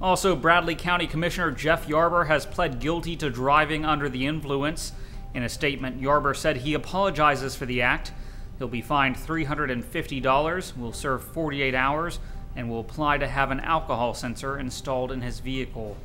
Also, Bradley County Commissioner Jeff Yarber has pled guilty to driving under the influence. In a statement, Yarber said he apologizes for the act. He'll be fined $350, will serve 48 hours, and will apply to have an alcohol sensor installed in his vehicle.